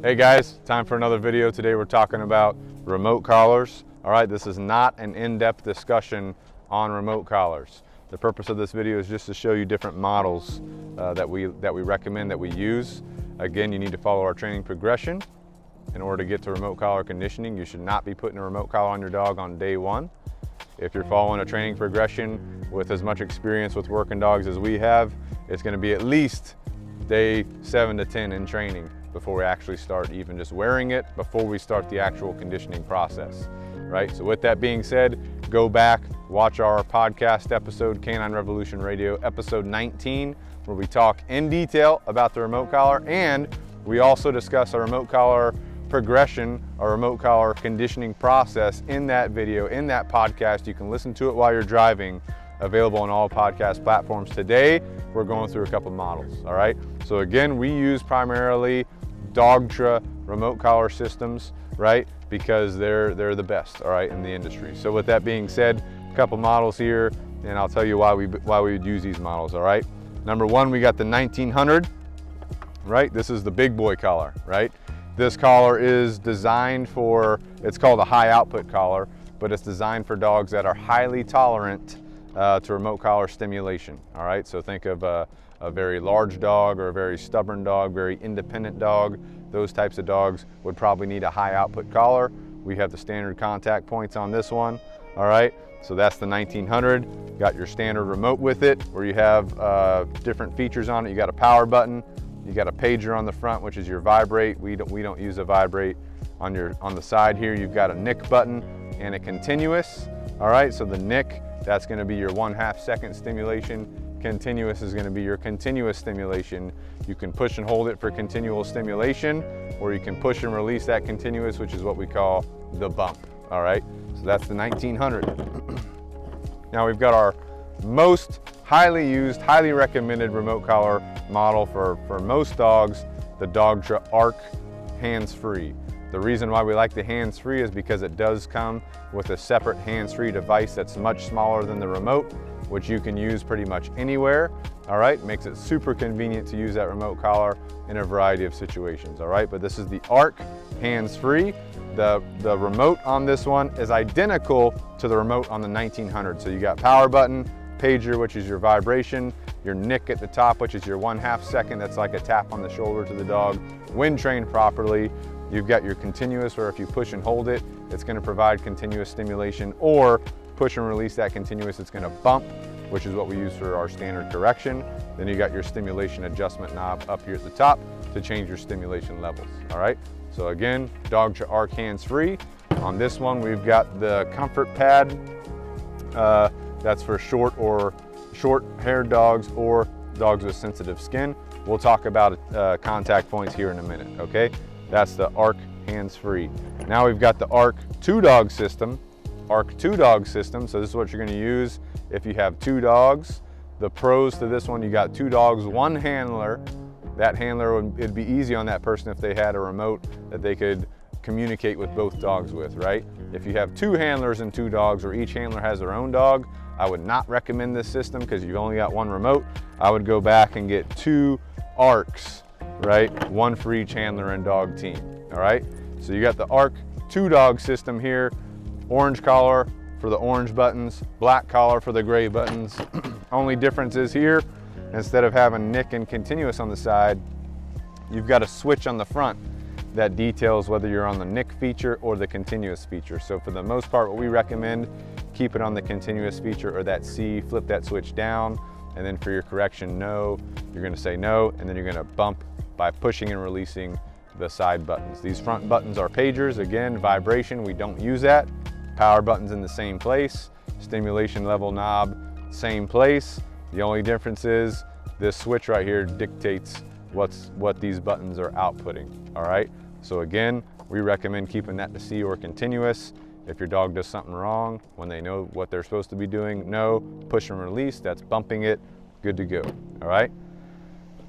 Hey guys, time for another video. Today we're talking about remote collars. All right, this is not an in-depth discussion on remote collars. The purpose of this video is just to show you different models uh, that, we, that we recommend that we use. Again, you need to follow our training progression. In order to get to remote collar conditioning, you should not be putting a remote collar on your dog on day one. If you're following a training progression with as much experience with working dogs as we have, it's gonna be at least day seven to 10 in training before we actually start even just wearing it, before we start the actual conditioning process, right? So with that being said, go back, watch our podcast episode, Canine Revolution Radio, episode 19, where we talk in detail about the remote collar and we also discuss a remote collar progression, a remote collar conditioning process in that video, in that podcast. You can listen to it while you're driving, available on all podcast platforms. Today, we're going through a couple models, all right? So again, we use primarily Dogtra remote collar systems, right? Because they're, they're the best, all right, in the industry. So with that being said, a couple models here, and I'll tell you why we, why we would use these models, all right? Number one, we got the 1900, right? This is the big boy collar, right? This collar is designed for, it's called a high output collar, but it's designed for dogs that are highly tolerant uh, to remote collar stimulation, all right? So think of a, a very large dog or a very stubborn dog, very independent dog. Those types of dogs would probably need a high output collar. We have the standard contact points on this one, all right? So that's the 1900. Got your standard remote with it where you have uh, different features on it. You got a power button, you got a pager on the front, which is your vibrate. We don't, we don't use a vibrate. On, your, on the side here, you've got a nick button and a continuous. All right, so the nick, that's gonna be your one half second stimulation. Continuous is gonna be your continuous stimulation. You can push and hold it for continual stimulation, or you can push and release that continuous, which is what we call the bump, all right? So that's the 1900. now we've got our most highly used, highly recommended remote collar model for, for most dogs, the Dogtra Arc hands-free. The reason why we like the hands-free is because it does come with a separate hands-free device that's much smaller than the remote, which you can use pretty much anywhere. All right, makes it super convenient to use that remote collar in a variety of situations. All right, but this is the Arc hands-free. The, the remote on this one is identical to the remote on the 1900. So you got power button, pager, which is your vibration, your nick at the top, which is your one half second, that's like a tap on the shoulder to the dog. When trained properly, You've got your continuous where if you push and hold it, it's gonna provide continuous stimulation or push and release that continuous, it's gonna bump, which is what we use for our standard correction. Then you got your stimulation adjustment knob up here at the top to change your stimulation levels, all right? So again, Dogtra Arc hands-free. On this one, we've got the comfort pad. Uh, that's for short or short-haired dogs or dogs with sensitive skin. We'll talk about uh, contact points here in a minute, okay? That's the ARC hands-free. Now we've got the ARC two-dog system, ARC two-dog system. So this is what you're gonna use if you have two dogs. The pros to this one, you got two dogs, one handler. That handler, would, it'd be easy on that person if they had a remote that they could communicate with both dogs with, right? If you have two handlers and two dogs, or each handler has their own dog, I would not recommend this system because you've only got one remote. I would go back and get two ARCs right? One for each handler and dog team, all right? So you got the ARC two dog system here, orange collar for the orange buttons, black collar for the gray buttons. Only difference is here, instead of having nick and continuous on the side, you've got a switch on the front that details whether you're on the nick feature or the continuous feature. So for the most part, what we recommend, keep it on the continuous feature or that C, flip that switch down, and then for your correction no, you're gonna say no, and then you're gonna bump by pushing and releasing the side buttons. These front buttons are pagers. Again, vibration, we don't use that. Power buttons in the same place. Stimulation level knob, same place. The only difference is this switch right here dictates what's what these buttons are outputting, all right? So again, we recommend keeping that to C or continuous. If your dog does something wrong, when they know what they're supposed to be doing, no, push and release, that's bumping it, good to go, all right?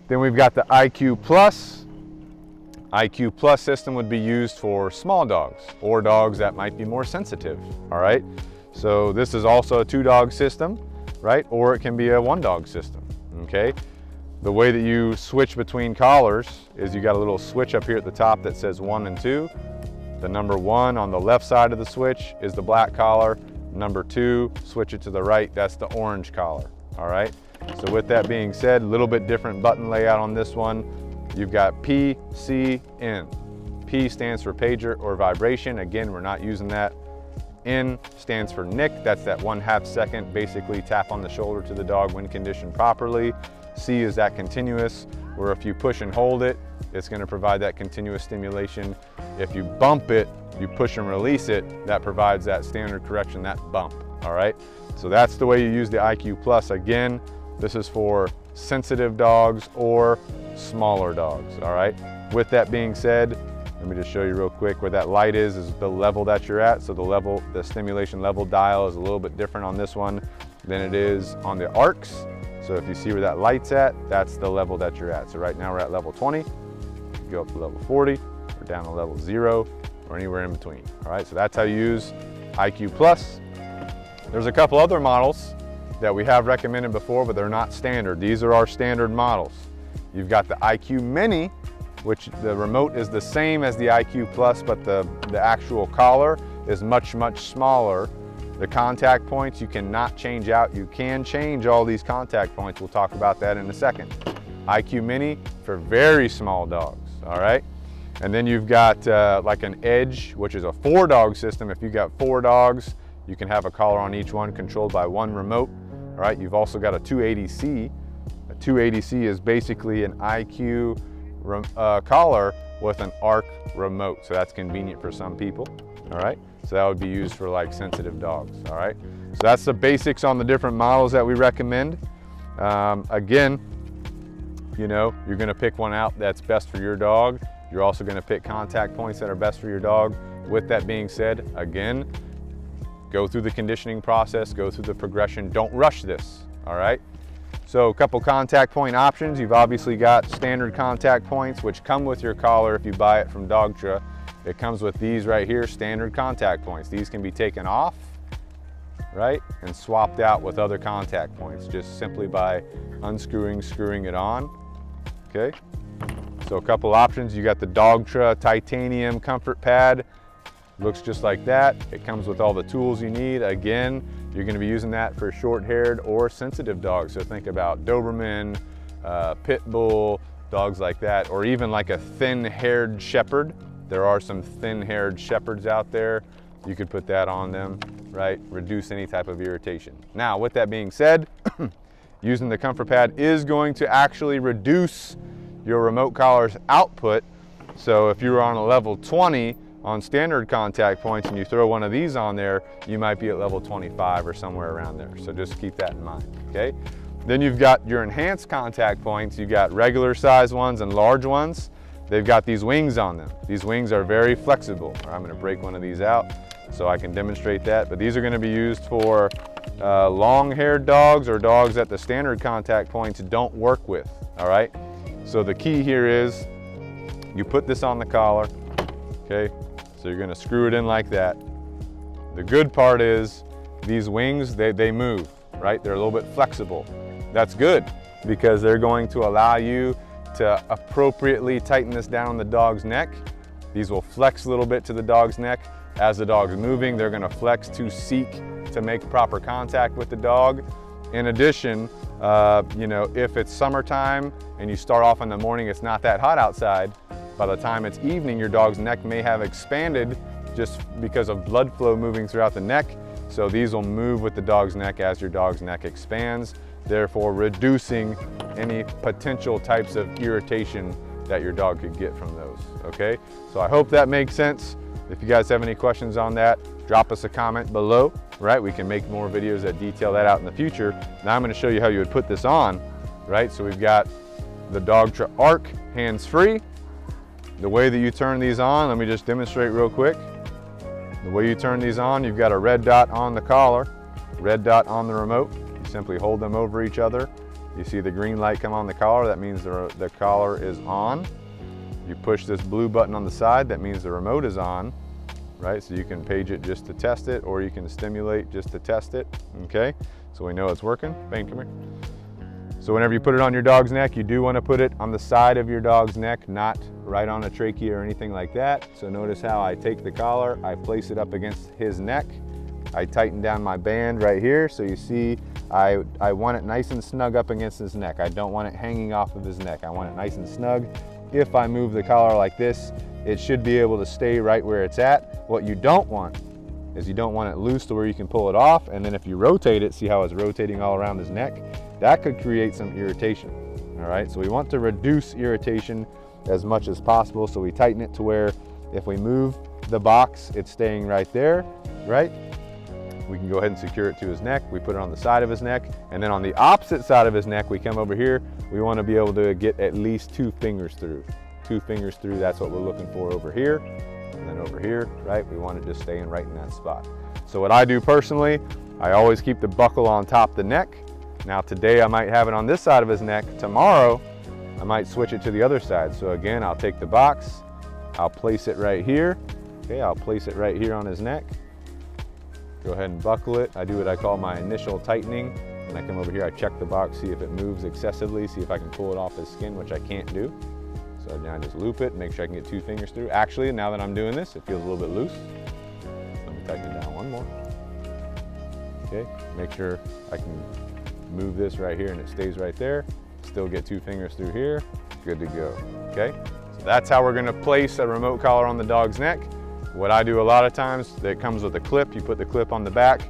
Then we've got the IQ Plus. IQ Plus system would be used for small dogs or dogs that might be more sensitive, all right? So this is also a two dog system, right? Or it can be a one dog system, okay? The way that you switch between collars is you got a little switch up here at the top that says one and two. The number one on the left side of the switch is the black collar. Number two, switch it to the right, that's the orange collar, all right? So with that being said, a little bit different button layout on this one. You've got P, C, N. P stands for pager or vibration. Again, we're not using that. N stands for nick. That's that one half second, basically tap on the shoulder to the dog when conditioned properly. C is that continuous, where if you push and hold it, it's gonna provide that continuous stimulation. If you bump it, you push and release it, that provides that standard correction, that bump, all right? So that's the way you use the IQ Plus. Again, this is for sensitive dogs or smaller dogs, all right? With that being said, let me just show you real quick where that light is, is the level that you're at. So the level, the stimulation level dial is a little bit different on this one than it is on the ARCs. So if you see where that light's at, that's the level that you're at. So right now we're at level 20, go up to level 40, or down to level zero, or anywhere in between. All right, so that's how you use IQ Plus. There's a couple other models that we have recommended before, but they're not standard. These are our standard models. You've got the IQ Mini, which the remote is the same as the IQ Plus, but the, the actual collar is much, much smaller the contact points you cannot change out. You can change all these contact points. We'll talk about that in a second. IQ Mini for very small dogs, all right? And then you've got uh, like an Edge, which is a four dog system. If you've got four dogs, you can have a collar on each one controlled by one remote, all right? You've also got a 280C. A 280C is basically an IQ uh, collar with an ARC remote. So that's convenient for some people, all right? So that would be used for like sensitive dogs, all right? So that's the basics on the different models that we recommend. Um, again, you know, you're gonna pick one out that's best for your dog. You're also gonna pick contact points that are best for your dog. With that being said, again, go through the conditioning process, go through the progression. Don't rush this, all right? So a couple contact point options. You've obviously got standard contact points, which come with your collar if you buy it from Dogtra. It comes with these right here, standard contact points. These can be taken off, right, and swapped out with other contact points just simply by unscrewing, screwing it on, okay? So a couple options, you got the Dogtra titanium comfort pad. Looks just like that. It comes with all the tools you need. Again, you're gonna be using that for short-haired or sensitive dogs. So think about Doberman, uh, Pit Bull, dogs like that, or even like a thin-haired Shepherd. There are some thin-haired Shepherds out there. You could put that on them, right? Reduce any type of irritation. Now, with that being said, using the comfort pad is going to actually reduce your remote collar's output. So if you were on a level 20 on standard contact points and you throw one of these on there, you might be at level 25 or somewhere around there. So just keep that in mind, okay? Then you've got your enhanced contact points. You've got regular size ones and large ones. They've got these wings on them. These wings are very flexible. I'm gonna break one of these out so I can demonstrate that. But these are gonna be used for uh, long-haired dogs or dogs that the standard contact points don't work with, all right? So the key here is you put this on the collar, okay? So you're gonna screw it in like that. The good part is these wings, they, they move, right? They're a little bit flexible. That's good because they're going to allow you to appropriately tighten this down on the dog's neck. These will flex a little bit to the dog's neck. As the dog's moving, they're gonna flex to seek to make proper contact with the dog. In addition, uh, you know, if it's summertime and you start off in the morning, it's not that hot outside, by the time it's evening, your dog's neck may have expanded just because of blood flow moving throughout the neck. So these will move with the dog's neck as your dog's neck expands therefore reducing any potential types of irritation that your dog could get from those, okay? So I hope that makes sense. If you guys have any questions on that, drop us a comment below, right? We can make more videos that detail that out in the future. Now I'm gonna show you how you would put this on, right? So we've got the Dogtra Arc hands-free. The way that you turn these on, let me just demonstrate real quick. The way you turn these on, you've got a red dot on the collar, red dot on the remote. You simply hold them over each other. You see the green light come on the collar, that means the, the collar is on. You push this blue button on the side, that means the remote is on, right? So you can page it just to test it, or you can stimulate just to test it, okay? So we know it's working. Bang, come here. So whenever you put it on your dog's neck, you do want to put it on the side of your dog's neck, not right on a trachea or anything like that. So notice how I take the collar, I place it up against his neck, I tighten down my band right here. So you see, I, I want it nice and snug up against his neck. I don't want it hanging off of his neck. I want it nice and snug. If I move the collar like this, it should be able to stay right where it's at. What you don't want is you don't want it loose to where you can pull it off. And then if you rotate it, see how it's rotating all around his neck? That could create some irritation, all right? So we want to reduce irritation as much as possible. So we tighten it to where if we move the box, it's staying right there, right? We can go ahead and secure it to his neck. We put it on the side of his neck. And then on the opposite side of his neck, we come over here. We wanna be able to get at least two fingers through. Two fingers through, that's what we're looking for over here and then over here, right? We want it just staying right in that spot. So what I do personally, I always keep the buckle on top the neck. Now today I might have it on this side of his neck. Tomorrow, I might switch it to the other side. So again, I'll take the box, I'll place it right here. Okay, I'll place it right here on his neck. Go ahead and buckle it. I do what I call my initial tightening. And I come over here, I check the box, see if it moves excessively, see if I can pull it off his skin, which I can't do. So now I just loop it, make sure I can get two fingers through. Actually, now that I'm doing this, it feels a little bit loose. Let me tighten it down one more. Okay, make sure I can move this right here and it stays right there. Still get two fingers through here, good to go, okay? So that's how we're gonna place a remote collar on the dog's neck. What I do a lot of times, that comes with a clip. You put the clip on the back,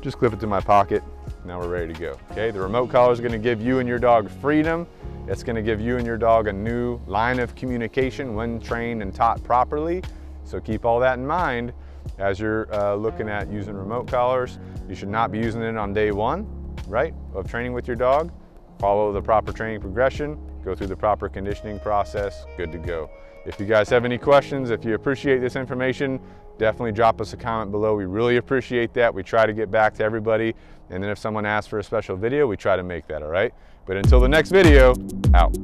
just clip it to my pocket. Now we're ready to go, okay? The remote collar is gonna give you and your dog freedom it's gonna give you and your dog a new line of communication when trained and taught properly. So keep all that in mind as you're uh, looking at using remote collars. You should not be using it on day one, right, of training with your dog. Follow the proper training progression, go through the proper conditioning process, good to go. If you guys have any questions, if you appreciate this information, definitely drop us a comment below. We really appreciate that. We try to get back to everybody. And then if someone asks for a special video, we try to make that, all right? But until the next video, out.